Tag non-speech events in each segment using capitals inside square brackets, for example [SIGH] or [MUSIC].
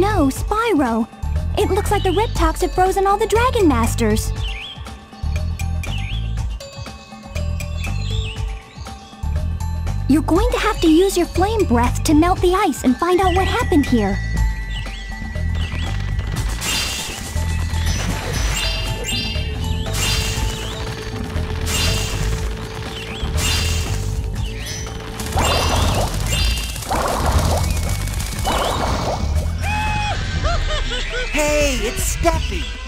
No, Spyro! It looks like the Riptocs have frozen all the Dragon Masters. You're going to have to use your flame breath to melt the ice and find out what happened here. It's Steffi!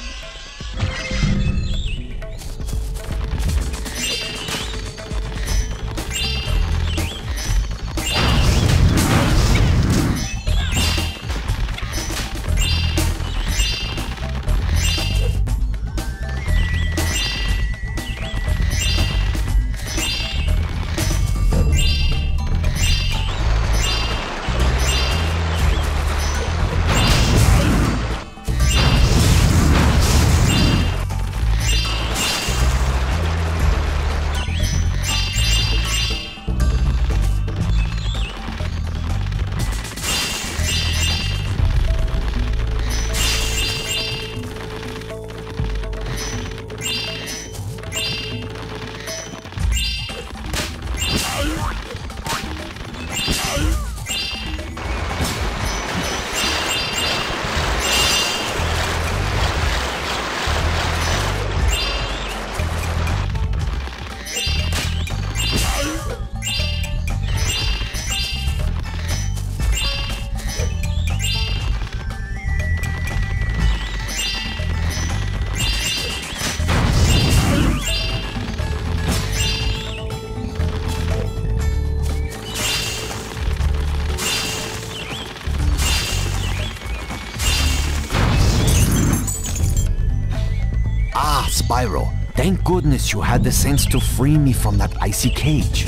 Goodness you had the sense to free me from that icy cage.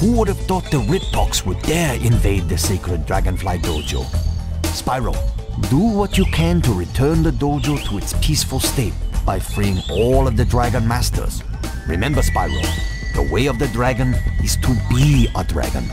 Who would have thought the Riptocs would dare invade the sacred Dragonfly Dojo? Spyro, do what you can to return the dojo to its peaceful state by freeing all of the Dragon Masters. Remember, Spyro, the way of the dragon is to be a dragon.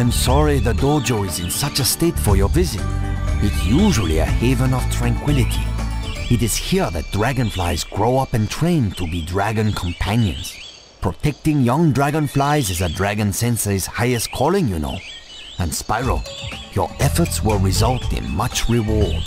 I'm sorry the dojo is in such a state for your visit. It's usually a haven of tranquility. It is here that dragonflies grow up and train to be dragon companions. Protecting young dragonflies is a dragon sensei's highest calling, you know. And Spyro, your efforts will result in much reward.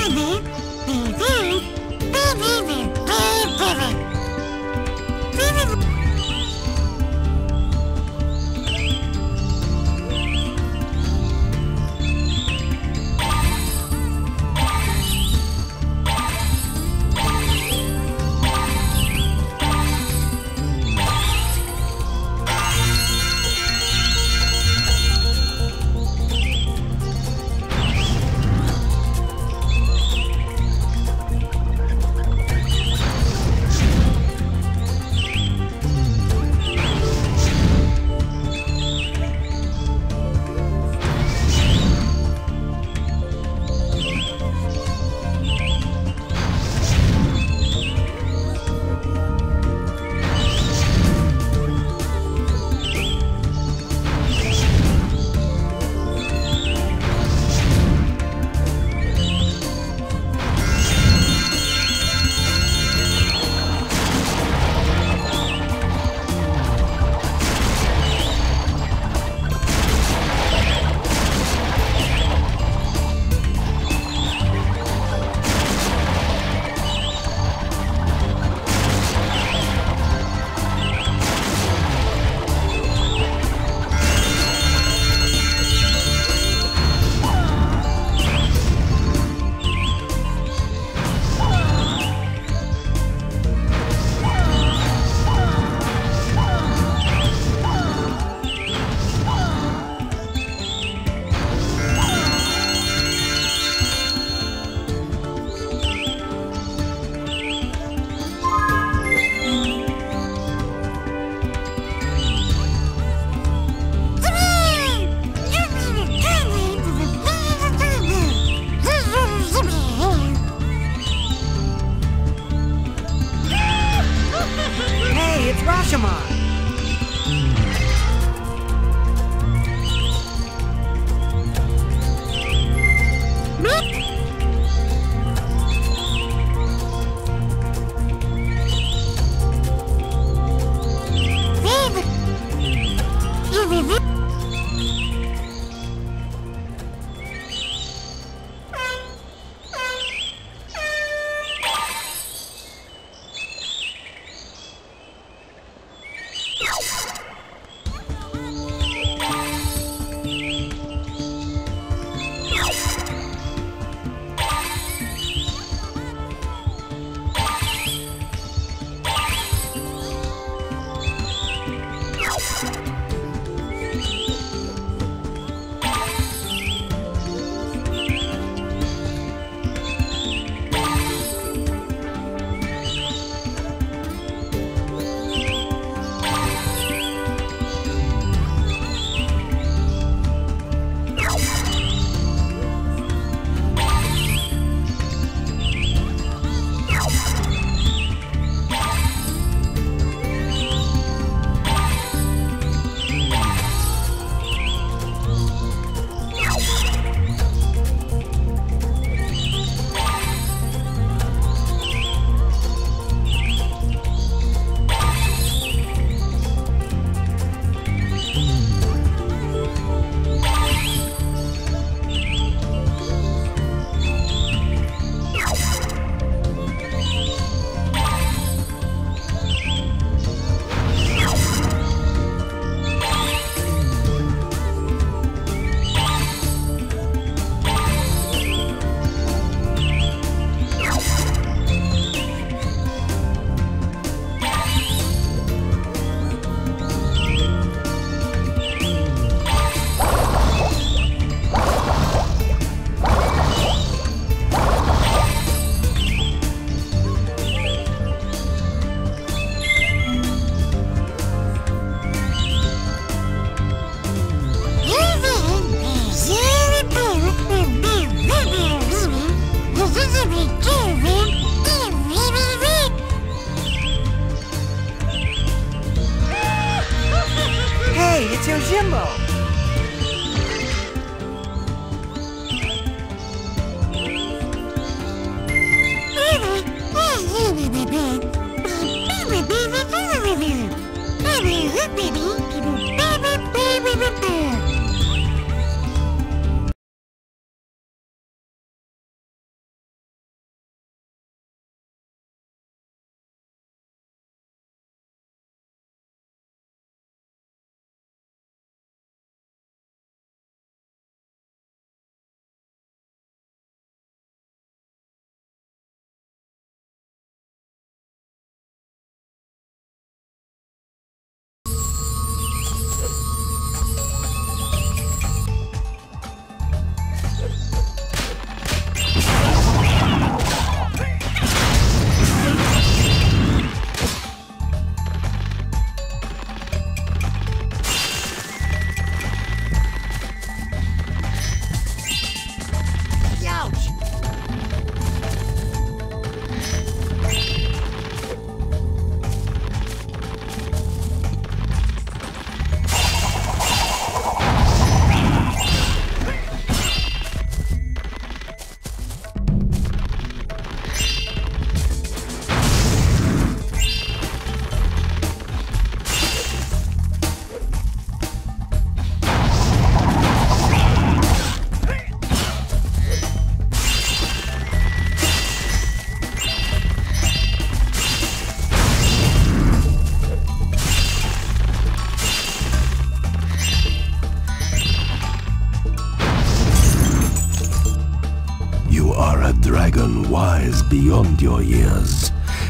Hey,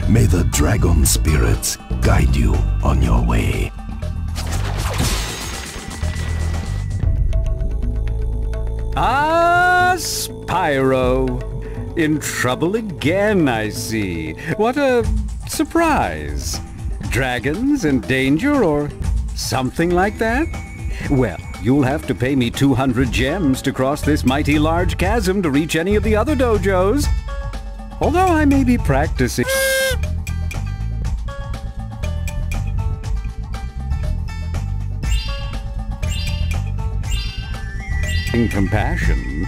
May the dragon spirits guide you on your way. Ah, Spyro. In trouble again, I see. What a surprise. Dragons in danger or something like that? Well, you'll have to pay me 200 gems to cross this mighty large chasm to reach any of the other dojos. Although I may be practicing. compassion.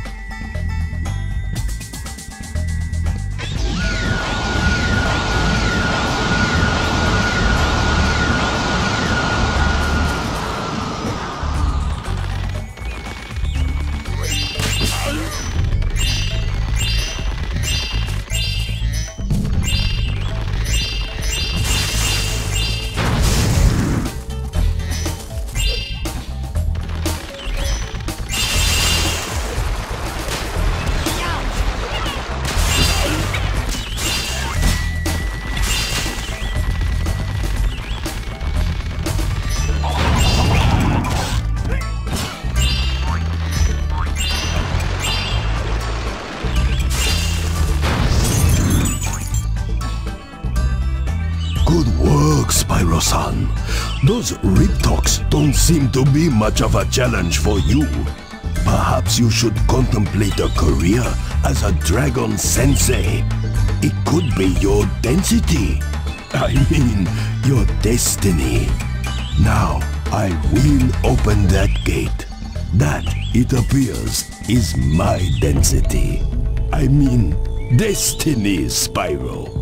Seem to be much of a challenge for you. Perhaps you should contemplate a career as a dragon sensei. It could be your density. I mean, your destiny. Now, I will open that gate. That, it appears, is my density. I mean, destiny, Spyro.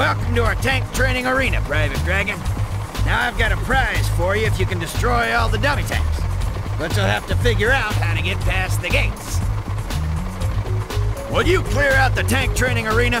Welcome to our tank training arena, Private Dragon. Now I've got a prize for you if you can destroy all the dummy tanks. But you'll have to figure out how to get past the gates. Will you clear out the tank training arena?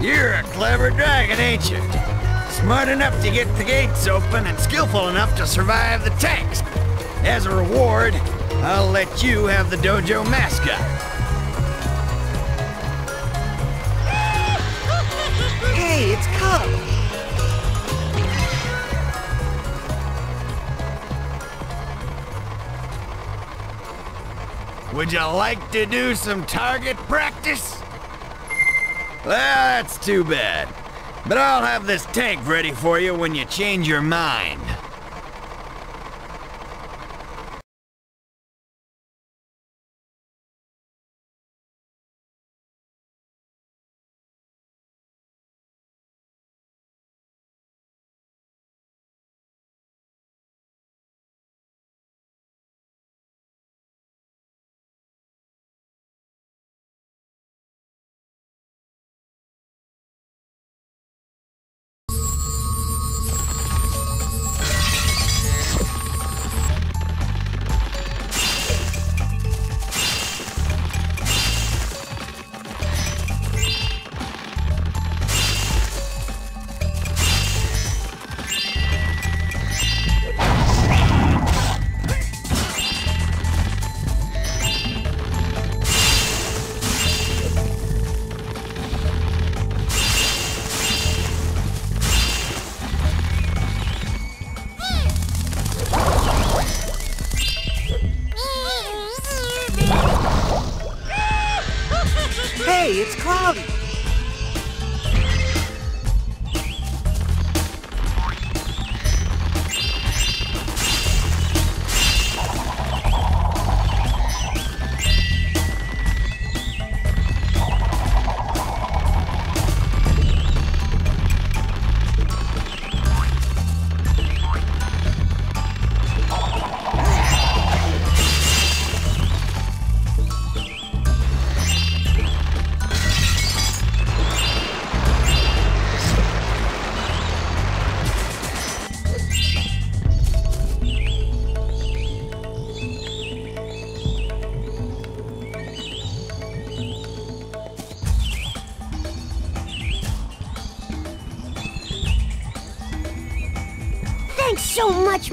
You're a clever dragon, ain't you? Smart enough to get the gates open and skillful enough to survive the tanks. As a reward, I'll let you have the dojo mascot. Hey, it's Cub. Would you like to do some target practice? Well, that's too bad. But I'll have this tank ready for you when you change your mind.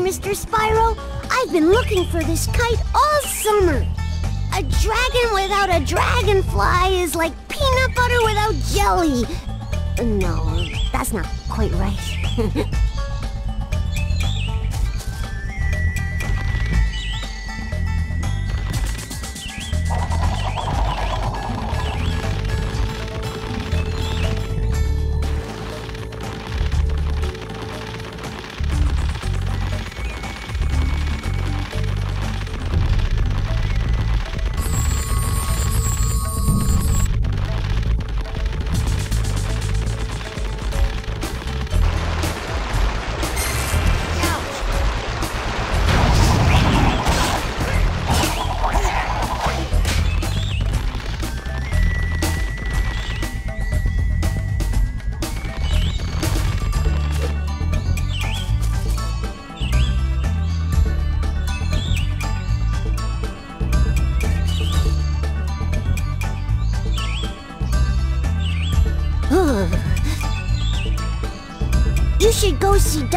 Mr. Spyro. I've been looking for this kite all summer. A dragon without a dragonfly is like peanut butter without jelly. No, that's not quite right. [LAUGHS]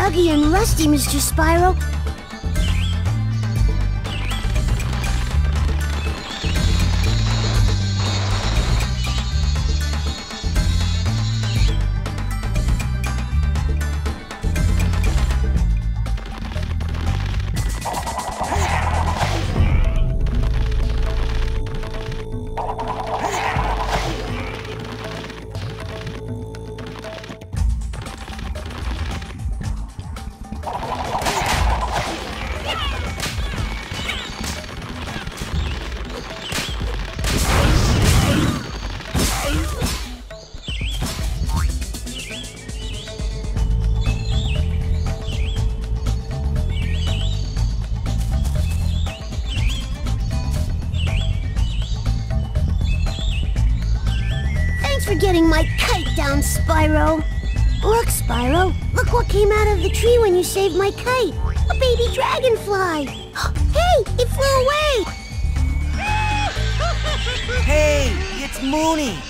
Dougie and Rusty, Mr. Spyro. Spyro. Look, Spyro. Look what came out of the tree when you saved my kite. A baby dragonfly. [GASPS] hey, it flew away. Hey, it's Mooney.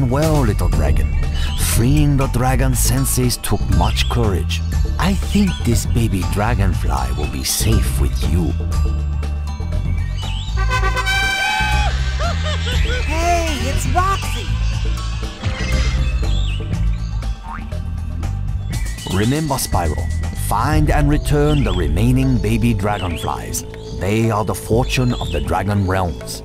Done well, little dragon. Freeing the dragon senseis took much courage. I think this baby dragonfly will be safe with you. Hey, it's Roxy! Remember, Spyro, find and return the remaining baby dragonflies. They are the fortune of the Dragon Realms.